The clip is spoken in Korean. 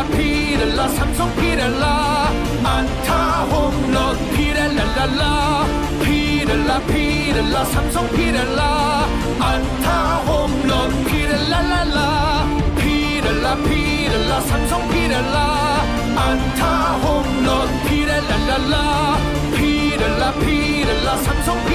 피렐라 피렐라 삼성 피렐라 안타 홈런 피렐랄랄라. 피렐라 피렐라 삼성 피렐라 안타 홈런 피렐랄랄라. 피렐라 피렐라 삼성 피렐라 안타 홈런 피렐랄랄라. 피렐라 피렐라 삼성